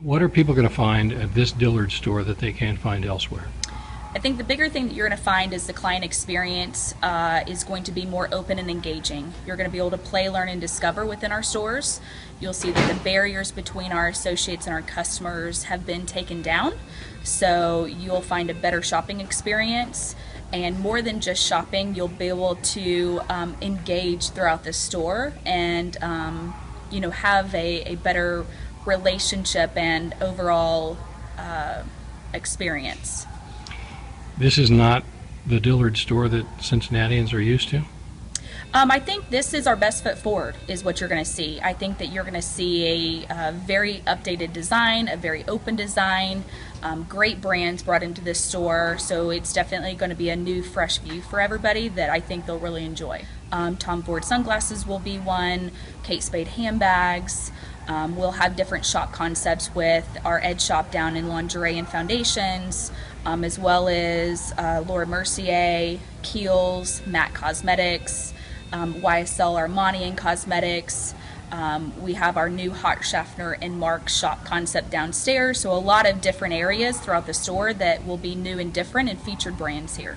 What are people going to find at this Dillard store that they can't find elsewhere? I think the bigger thing that you're going to find is the client experience uh, is going to be more open and engaging. You're going to be able to play, learn, and discover within our stores. You'll see that the barriers between our associates and our customers have been taken down. So you'll find a better shopping experience. And more than just shopping, you'll be able to um, engage throughout the store and um, you know have a, a better relationship and overall uh, experience. This is not the Dillard store that Cincinnatians are used to? Um, I think this is our best foot forward, is what you're going to see. I think that you're going to see a uh, very updated design, a very open design, um, great brands brought into this store. So it's definitely going to be a new, fresh view for everybody that I think they'll really enjoy. Um, Tom Ford sunglasses will be one, Kate Spade handbags. Um, we'll have different shop concepts with our Ed shop down in lingerie and foundations, um, as well as uh, Laura Mercier, Kiehl's, MAC Cosmetics, um, YSL Armani and Cosmetics. Um, we have our new Hart Schaffner and Marx shop concept downstairs, so a lot of different areas throughout the store that will be new and different and featured brands here.